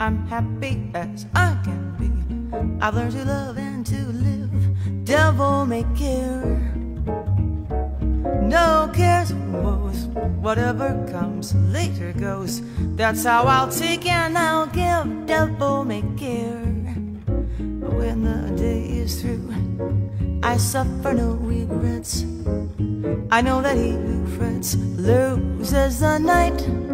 I'm happy as I can be. I've learned to love and to live. Devil may care. No cares, woes, whatever comes later goes. That's how I'll take and I'll give. Devil may care. When the day is through, I suffer no regrets. I know that he who frets loses the night.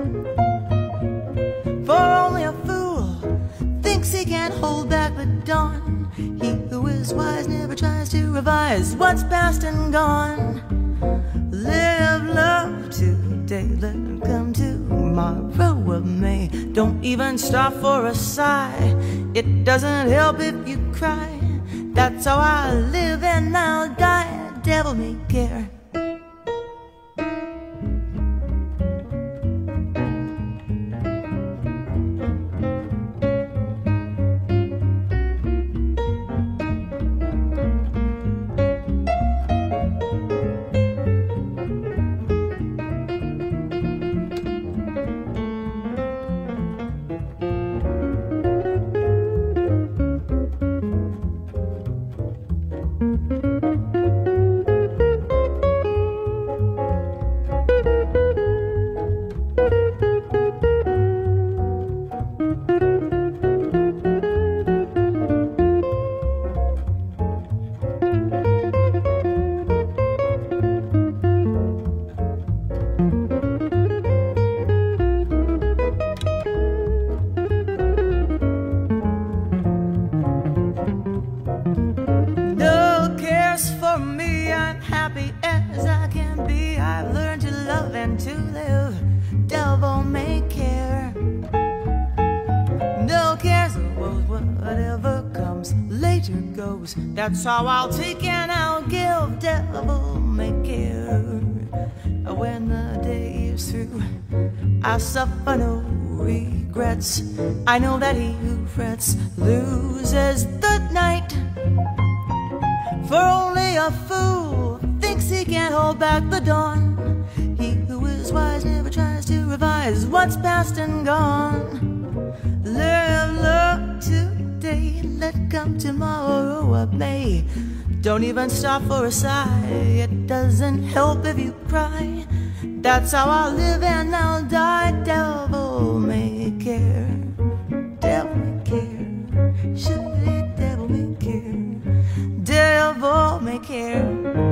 He can't hold back the dawn. He who is wise never tries to revise what's past and gone. Live love today, let him come tomorrow of May. Don't even stop for a sigh. It doesn't help if you cry. That's how I live and I'll die. Devil may care. Mm-hmm. Goes. That's how I'll take and I'll give. Devil may care. When the day is through, I suffer no regrets. I know that he who frets loses the night. For only a fool thinks he can hold back the dawn. He who is wise never tries to revise what's past and gone. Let come tomorrow of May. Don't even stop for a sigh, it doesn't help if you cry. That's how I'll live and I'll die. Devil may care, devil may care, surely devil may care devil may care.